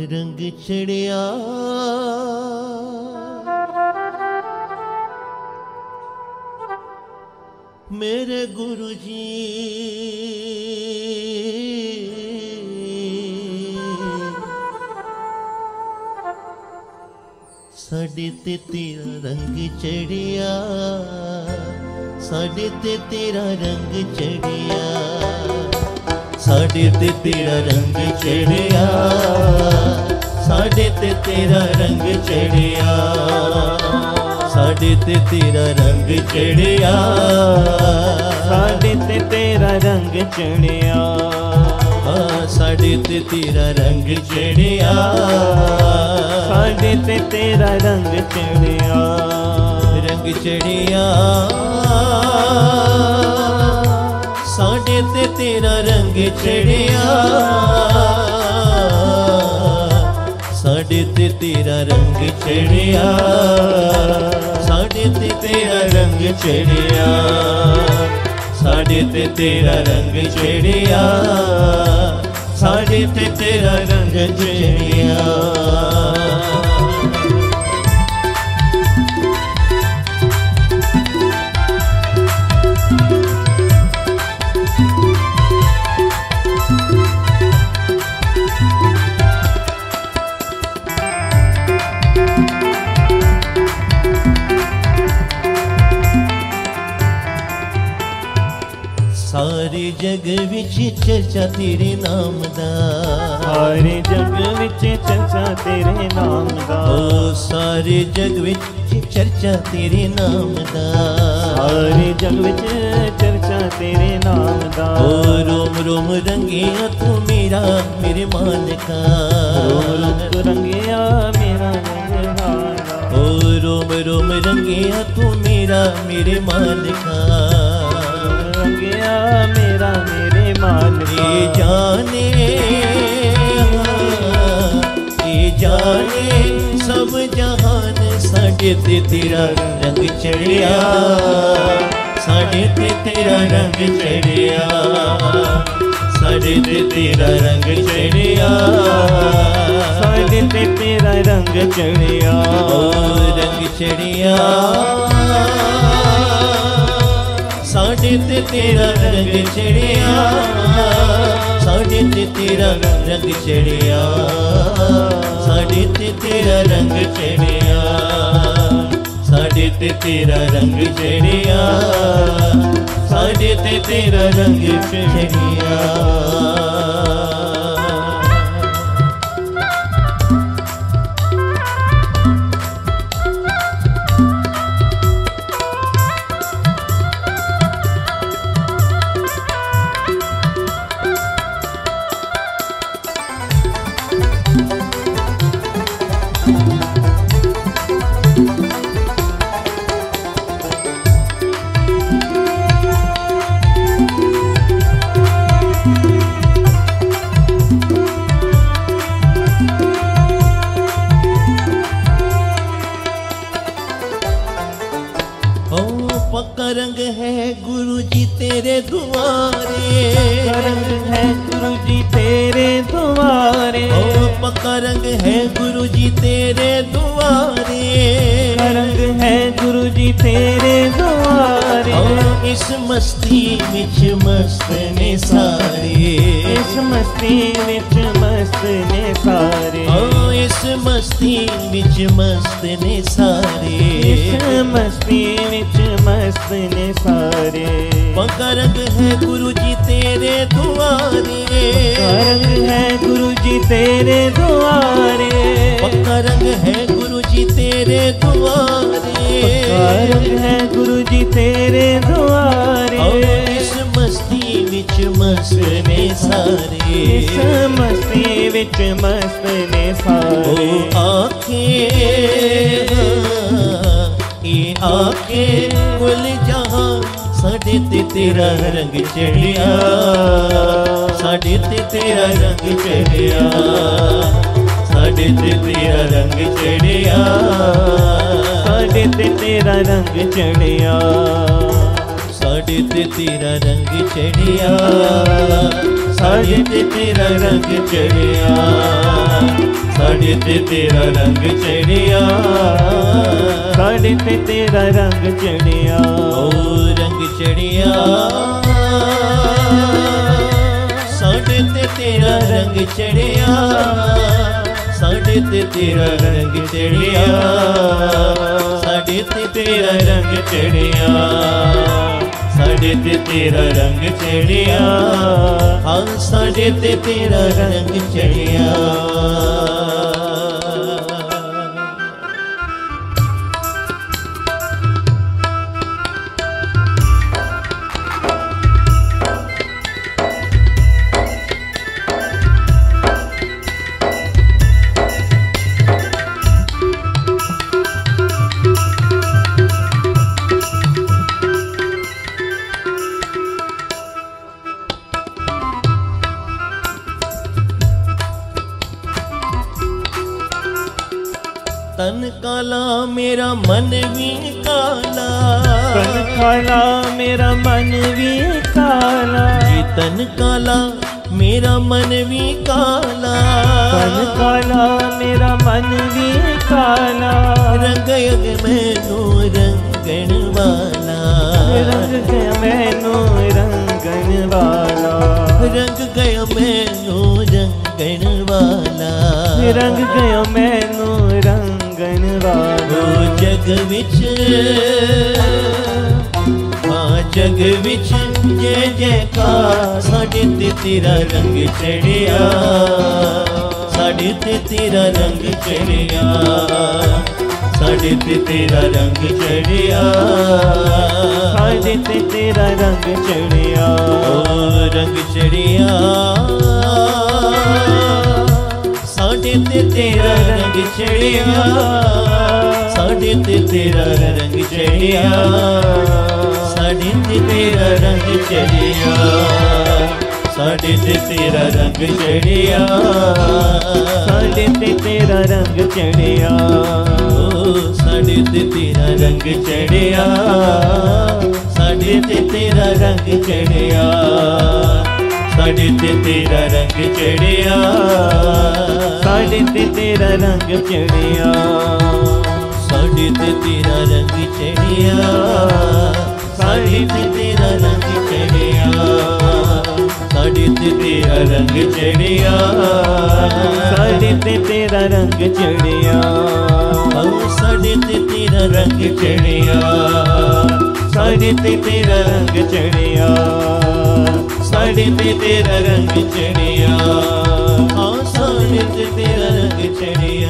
ਰੰਗ ਚੜਿਆ। ਮੇਰੇ ਗੁਰੂ ਜੀ, ਸਾਡੇ ਤੇ ਤੇਰਾ ਰੰਗ ਚੜਿਆ। ਸਾਡੇ ਤੇ ਤੇਰਾ ਰੰਗ ਚੜਿਆ। ਸਾਡੇ ਤੇ ਤੇਰਾ ਰੰਗ ਚੜਿਆ। ਸਾਡੇ ਤੇ ਤੇਰਾ ਰੰਗ ਚੜਿਆ। ਸਾਡੇ ਤੇ ਤੇਰਾ ਰੰਗ ਚੜਿਆ। ਸਾਡੇ ਤੇ ਤੇਰਾ ਰੰਗ ਚੜਿਆ। ਹਾਂ ਸਾਡੇ ਤੇ ਤੇਰਾ ਰੰਗ ਚੜਿਆ। ਸਾਡੇ ਤੇ ਤੇਰਾ ਰੰਗ ਚੜਿਆ। ਰੰਗ ਚੜਿਆ। ਸਾਡੇ ਤੇ ਤੇਰਾ ਰੰਗ ਚੜਿਆ। ਸਾਡੇ ਤੇ ਤੇਰਾ ਰੰਗ ਚੜਿਆ, ਸਾਡੇ ਤੇ ਤੇਰਾ ਰੰਗ ਚੜਿਆ, ਸਾਡੇ ਤੇ ਤੇਰਾ ਰੰਗ ਚੜਿਆ, ਸਾਡੇ ਤੇ ਤੇਰਾ ਰੰਗ ਚੜਿਆ। ਜਗ ਵਿੱਚ ਚਰਚਾ ਤੇਰੇ ਨਾਮ ਦਾ। ਸਾਰੇ ਜਗ ਵਿੱਚ ਚਰਚਾ ਤੇਰੇ ਨਾਮ ਦਾ। ਓ ਸਾਰੇ ਜਗ ਵਿੱਚ ਚਰਚਾ ਤੇਰੇ ਨਾਮ ਦਾ। ਸਾਰੇ ਜਗ ਵਿੱਚ ਚਰਚਾ ਤੇਰੇ ਨਾਮ ਦਾ। ਓ ਰੋਮ ਰੋਮ ਰੰਗਿਆ ਤੂੰ ਮੇਰਾ ਮੇਰੇ ਮਾਲਕਾ ਰੂਪ ਰੰਗਿਆ ਮੇਰਾ ਰੰਗਹਾਰਾ ਓ ਰੋਮ ਰੋਮ ਰੰਗਿਆ ਤੂੰ ਮੇਰਾ ਮੇਰੇ ਮਾਲਕਾ ਇਹ ਜਾਣੇ ਇਹ ਜਾਣੇ ਸਭ ਜਹਾਨ ਸਾਡੇ ਤੇ ਤੇਰਾ ਰੰਗ ਚੜਿਆ। ਸਾਡੇ ਤੇ ਤੇਰਾ ਰੰਗ ਚੜਿਆ। ਸਾਡੇ ਤੇ ਤੇਰਾ ਰੰਗ ਚੜਿਆ। ਸਾਡੇ ਤੇ ਤੇਰਾ ਰੰਗ ਚੜਿਆ। ਰੰਗ ਚੜਿਆ। ਤੇ ਤੇਰਾ ਰੰਗ ਚੜਿਆ, ਸਾਡੇ ਤੇ ਤੇਰਾ ਰੰਗ ਚੜਿਆ, ਸਾਡੇ ਤੇ ਤੇਰਾ ਰੰਗ ਚੜਿਆ, ਸਾਡੇ ਤੇ ਤੇਰਾ ਰੰਗ ਚੜਿਆ, ਸਾਡੇ ਤੇ ਤੇਰਾ ਰੰਗ ਚੜਿਆ। ਰੰਗ ਹੈ ਗੁਰੂ ਜੀ ਤੇਰੇ ਦੁਆਰੇ। ਰੰਗ ਹੈ ਗੁਰੂ ਜੀ ਤੇਰੇ ਦੁਆਰੇ। ਓ ਪੱਕਾ ਰੰਗ ਹੈ ਗੁਰੂ ਜੀ ਤੇਰੇ ਦੁਆਰੇ। ਰੰਗ ਹੈ ਗੁਰੂ ਜੀ ਤੇਰੇ ਦੁਆਰੇ। ਓ ਇਸ ਮਸਤੀ ਵਿੱਚ ਮਸਤ ਨੇ ਸਾਰੇ। ਇਸ ਮਸਤੀ ਵਿੱਚ ਮਸਤ ਨੇ ਸਾਰੇ। ਓ ਇਸ ਮਸਤੀ ਵਿੱਚ ਮਸਤ ਨੇ ਸਾਰੇ। ਇਸ ਮਸਤੀ ਵਿੱਚ ਨੇ ਸਾਰੇ। ਰੰਗ ਹੈ ਗੁਰੂ ਜੀ ਤੇਰੇ ਦੁਆਰੇ। ਰੰਗ ਹੈ ਗੁਰੂ ਜੀ ਤੇਰੇ ਦੁਆਰੇ। ਰੰਗ ਹੈ ਗੁਰੂ ਜੀ ਤੇਰੇ ਦੁਆਰੇ। ਹੈ ਗੁਰੂ ਜੀ ਤੇਰੇ ਦੁਆਰੇ। ਇਸ ਮਸਤੀ ਵਿੱਚ ਮਸਤ ਨੇ ਸਾਰੇ। ਇਸ ਮਸਤੀ ਵਿੱਚ ਮਸਤ ਨੇ ਓ ਸਾਰੇ ਆਖੇ। ਇਹ ਆਖੇ ਕੁਲ ਜਹਾਂ, ਸਾਡੇ ਤੇ ਤੇਰਾ ਰੰਗ ਚੜਿਆ। ਸਾਡੇ ਤੇ ਤੇਰਾ ਰੰਗ ਚੜਿਆ। ਸਾਡੇ ਤੇ ਤੇਰਾ ਰੰਗ ਚੜਿਆ। ਸਾਡੇ ਤੇ ਤੇਰਾ ਰੰਗ ਚੜਿਆ। ਸਾਡੇ ਤੇ ਤੇਰਾ ਰੰਗ ਚੜਿਆ। ਸਾਡੇ ਤੇ ਤੇਰਾ ਰੰਗ ਚੜਿਆ ਸਾਡੇ ਤੇ ਤੇਰਾ ਰੰਗ ਚੜਿਆ। ਸਾਡੇ ਤੇ ਤੇਰਾ ਰੰਗ ਚੜਿਆ। ਓ ਰੰਗ ਚੜਿਆ। ਸਾਡੇ ਤੇ ਤੇਰਾ ਰੰਗ ਚੜਿਆ ਸਾਡੇ ਤੇ ਤੇਰਾ ਰੰਗ ਚੜਿਆ ਸਾਡੇ ਤੇ ਤੇਰਾ ਰੰਗ ਚੜਿਆ। ਸਾਡੇ ਤੇ ਤੇਰਾ ਰੰਗ ਚੜਿਆ। ਹਾਂ ਸਾਡੇ ਤੇ ਤੇਰਾ ਰੰਗ ਚੜਿਆ। ਮੇਰਾ ਮਨ ਵੀ ਕਾਲਾ। ਤਨ ਕਾਲਾ ਮੇਰਾ ਮਨ ਵੀ ਕਾਲਾ। ਜੀ ਤਨ ਕਾਲਾ ਮੇਰਾ ਮਨ ਵੀ ਕਾਲਾ। ਤਨ ਕਾਲਾ ਮੇਰਾ ਮਨ ਵੀ ਕਾਲਾ। ਰੰਗ ਅਗ ਮੈਨੂੰ ਰੰਗਣ ਵਾਲਾ। ਰੰਗ ਗਿਆ ਮੈਨੂੰ ਰੰਗਣ ਵਾਲਾ। ਰੰਗ ਗਿਆ ਮੈਨੂੰ ਰੰਗਣ ਵਾਲਾ। ਰੰਗ ਗਿਆ ਮੈਨੂੰ ਰੰਗਣ ਵਾਲਾ। ਜਗ ਵਿੱਚ। ਹਾਂ ਜਗ ਵਿੱਚ ਜੈ ਜੈਕਾਰ ਸਾਡੇ ਤੇ ਤੇਰਾ ਰੰਗ ਚੜਿਆ। ਸਾਡੇ ਤੇ ਤੇਰਾ ਰੰਗ ਚੜਿਆ। ਸਾਡੇ ਤੇ ਤੇਰਾ ਰੰਗ ਚੜਿਆ। ਸਾਡੇ ਤੇ ਤੇਰਾ ਰੰਗ ਚੜਿਆ। ਰੰਗ ਚੜਿਆ। ਸਾਡੇ ਤੇ ਤੇਰਾ ਰੰਗ ਚੜਿਆ। ਸਾਡੇ ਤੇ ਤੇਰਾ ਰੰਗ ਚੜਿਆ। ਸਾਡੇ ਤੇ ਤੇਰਾ ਰੰਗ ਚੜਿਆ। ਸਾਡੇ ਤੇ ਤੇਰਾ ਰੰਗ ਚੜਿਆ। ਸਾਡੇ ਤੇ ਤੇਰਾ ਰੰਗ ਚੜਿਆ। ਓ ਸਾਡੇ ਤੇ ਤੇਰਾ ਰੰਗ ਚੜਿਆ। ਸਾਡੇ ਤੇ ਤੇਰਾ ਰੰਗ ਚੜਿਆ। ਸਾਡੇ ਤੇ ਤੇਰਾ ਰੰਗ ਚੜਿਆ। ਸਾਡੇ ਤੇ ਤੇਰਾ ਰੰਗ ਚੜਿਆ। ਸਾਡੇ ਤੇ ਤੇਰਾ ਰੰਗ ਚੜਿਆ। ਸਾਡੇ ਤੇ ਤੇਰਾ ਰੰਗ ਚੜਿਆ। ਸਾਡੇ ਤੇ ਤੇਰਾ ਰੰਗ ਚੜਿਆ। ਸਾਡੇ ਤੇ ਤੇਰਾ ਰੰਗ ਚੜਿਆ। ਆਓ ਸਾਡੇ ਤੇ ਤੇਰਾ ਰੰਗ ਚੜਿਆ। ਸਾਡੇ ਤੇ ਤੇਰਾ ਰੰਗ ਚੜਿਆ। ਸਾਡੇ ਤੇ ਤੇਰਾ ਰੰਗ ਚੜਿਆ। ਆ ਸਾਡੇ ਤੇ ਤੇਰਾ ਰੰਗ ਚੜਿਆ।